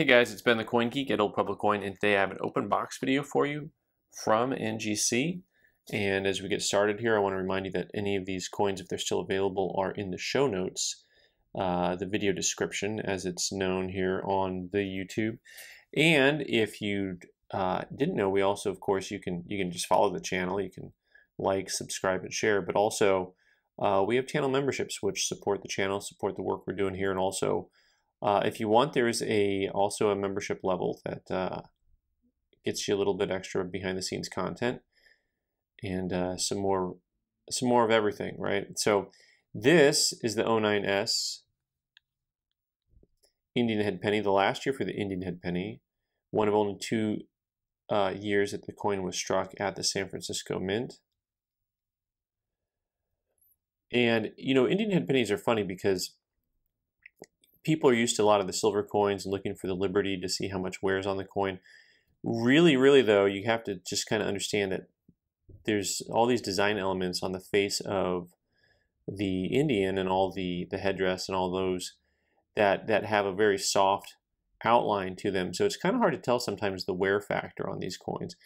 Hey guys, it's Ben the Coin Geek at Old Pueblo Coin, and today I have an open box video for you from NGC. And as we get started here, I want to remind you that any of these coins, if they're still available, are in the show notes, uh, the video description, as it's known here on the YouTube. And if you uh, didn't know, we also, of course, you can you can just follow the channel. You can like, subscribe, and share. But also, uh, we have channel memberships which support the channel, support the work we're doing here, and also uh, if you want, there's a also a membership level that uh, gets you a little bit extra behind the scenes content and uh, some more some more of everything, right? So this is the 09S Indian Head Penny, the last year for the Indian Head Penny, one of only two uh, years that the coin was struck at the San Francisco Mint. And you know, Indian Head Pennies are funny because people are used to a lot of the silver coins and looking for the Liberty to see how much wears on the coin. Really, really though, you have to just kind of understand that there's all these design elements on the face of the Indian and all the, the headdress and all those that, that have a very soft outline to them. So it's kind of hard to tell sometimes the wear factor on these coins.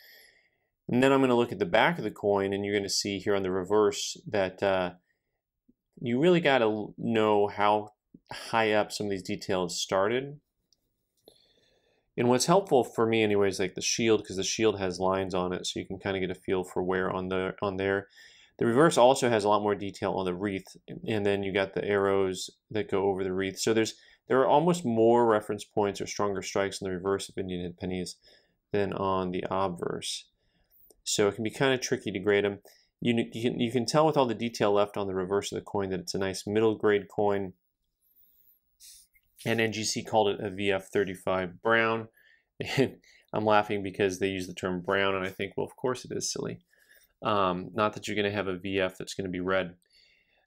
And then I'm going to look at the back of the coin and you're going to see here on the reverse that uh, you really got to know how high up some of these details started. And what's helpful for me anyway is like the shield because the shield has lines on it so you can kind of get a feel for where on the on there. The reverse also has a lot more detail on the wreath and then you got the arrows that go over the wreath. So there's there are almost more reference points or stronger strikes in the reverse of Indian head pennies than on the obverse. So it can be kind of tricky to grade them. You, you, can, you can tell with all the detail left on the reverse of the coin that it's a nice middle grade coin and NGC called it a VF35 brown. And I'm laughing because they use the term brown, and I think, well, of course it is silly. Um, not that you're going to have a VF that's going to be red.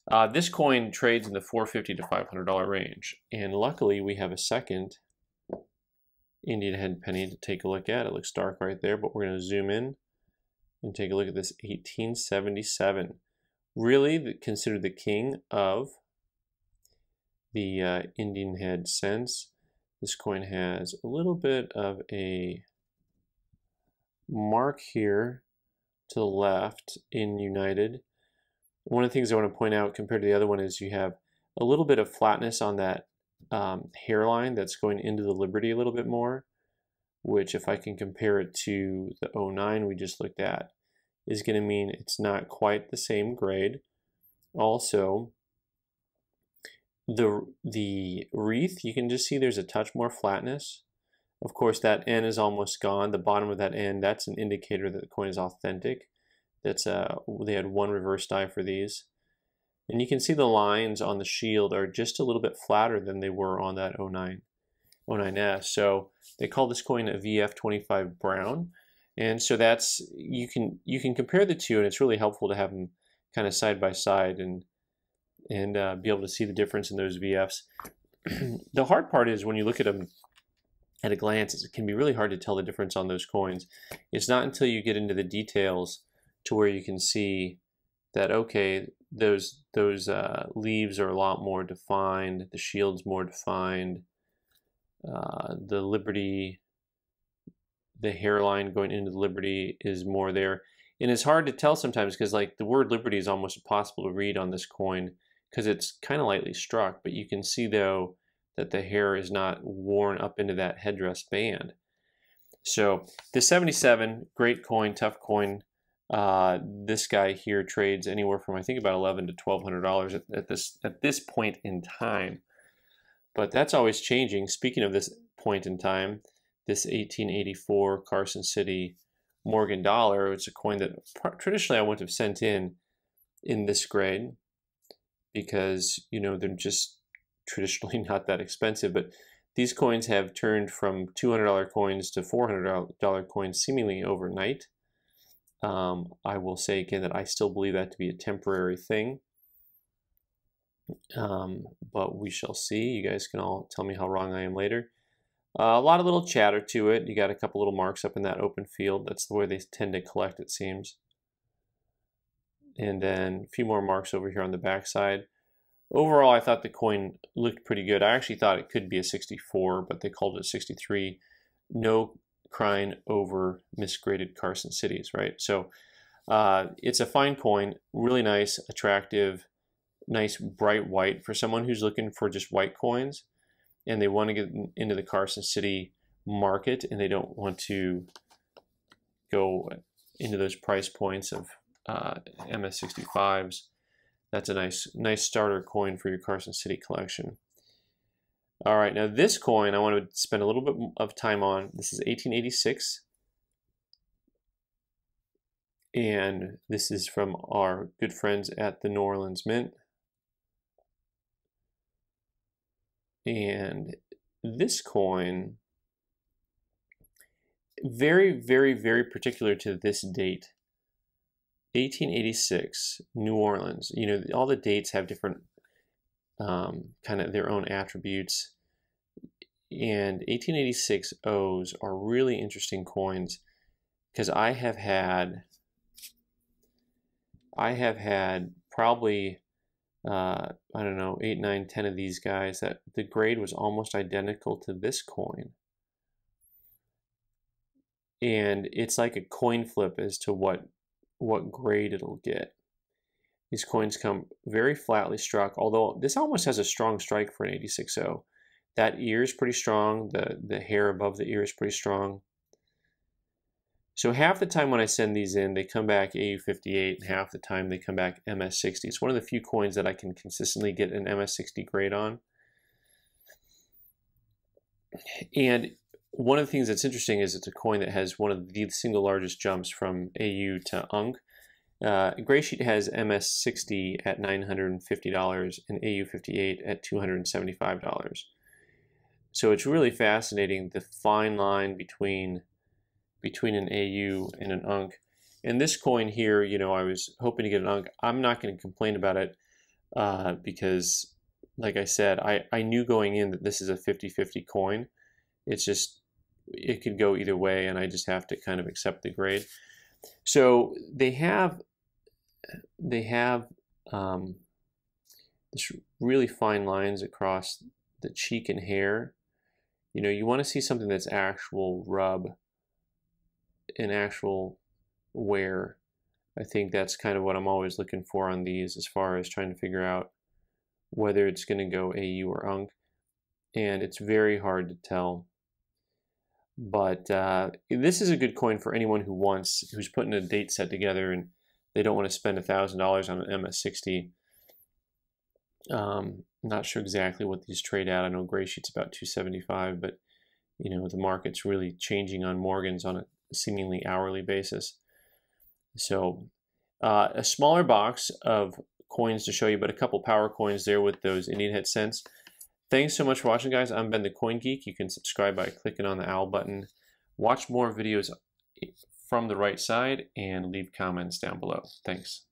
Uh, this coin trades in the 450 to $500 range, and luckily we have a second Indian head penny to take a look at. It looks dark right there, but we're going to zoom in and take a look at this 1877. Really considered the king of the uh, Indian head cents. This coin has a little bit of a mark here to the left in United. One of the things I want to point out compared to the other one is you have a little bit of flatness on that um, hairline that's going into the Liberty a little bit more, which if I can compare it to the 09 we just looked at, is going to mean it's not quite the same grade. Also, the, the wreath, you can just see there's a touch more flatness. Of course, that N is almost gone. The bottom of that N, that's an indicator that the coin is authentic. That's uh, They had one reverse die for these. And you can see the lines on the shield are just a little bit flatter than they were on that 09, 09S. So they call this coin a VF25 brown. And so that's, you can, you can compare the two and it's really helpful to have them kind of side by side and and uh, be able to see the difference in those VFs. the hard part is when you look at them at a glance, it can be really hard to tell the difference on those coins. It's not until you get into the details to where you can see that, okay, those, those uh, leaves are a lot more defined, the shield's more defined, uh, the Liberty, the hairline going into the Liberty is more there. And it's hard to tell sometimes because like the word Liberty is almost impossible to read on this coin because it's kind of lightly struck, but you can see though that the hair is not worn up into that headdress band. So the 77, great coin, tough coin. Uh, this guy here trades anywhere from I think about 11 to 1200 dollars at, at this at this point in time. But that's always changing. Speaking of this point in time, this 1884 Carson City Morgan dollar, it's a coin that traditionally I wouldn't have sent in in this grade because you know they're just traditionally not that expensive. But these coins have turned from $200 coins to $400 coins seemingly overnight. Um, I will say again that I still believe that to be a temporary thing. Um, but we shall see. You guys can all tell me how wrong I am later. Uh, a lot of little chatter to it. You got a couple little marks up in that open field. That's the way they tend to collect, it seems and then a few more marks over here on the back side. overall, I thought the coin looked pretty good. I actually thought it could be a 64, but they called it 63. No crying over misgraded Carson cities, right? So uh, it's a fine coin, really nice, attractive, nice bright white for someone who's looking for just white coins and they want to get into the Carson City market and they don't want to go into those price points of uh, MS65s. That's a nice, nice starter coin for your Carson City collection. All right, now this coin I want to spend a little bit of time on. This is 1886. And this is from our good friends at the New Orleans Mint. And this coin, very, very, very particular to this date. 1886, New Orleans. You know, all the dates have different um, kind of their own attributes. And 1886 O's are really interesting coins because I have had I have had probably uh, I don't know eight, nine, ten of these guys that the grade was almost identical to this coin, and it's like a coin flip as to what what grade it'll get. These coins come very flatly struck, although this almost has a strong strike for an 86-O. That ear is pretty strong, the, the hair above the ear is pretty strong. So half the time when I send these in, they come back AU58, and half the time they come back MS60. It's one of the few coins that I can consistently get an MS60 grade on. And one of the things that's interesting is it's a coin that has one of the single largest jumps from AU to UNC. Uh, Greysheet has MS60 at $950 and AU58 at $275. So it's really fascinating the fine line between between an AU and an UNC. And this coin here, you know, I was hoping to get an UNC. I'm not going to complain about it uh, because, like I said, I, I knew going in that this is a 50-50 coin. It's just, it could go either way, and I just have to kind of accept the grade. So they have they have um, this really fine lines across the cheek and hair. You know, you want to see something that's actual rub, an actual wear. I think that's kind of what I'm always looking for on these as far as trying to figure out whether it's going to go AU or UNC. And it's very hard to tell. But uh, this is a good coin for anyone who wants, who's putting a date set together and they don't want to spend a $1,000 on an MS60. Um, not sure exactly what these trade at. I know Greysheet's about 275, but you know the market's really changing on Morgan's on a seemingly hourly basis. So uh, a smaller box of coins to show you, but a couple power coins there with those Indian head cents. Thanks so much for watching, guys. I'm Ben the Coin Geek. You can subscribe by clicking on the owl button. Watch more videos eh, from the right side and leave comments down below. Thanks.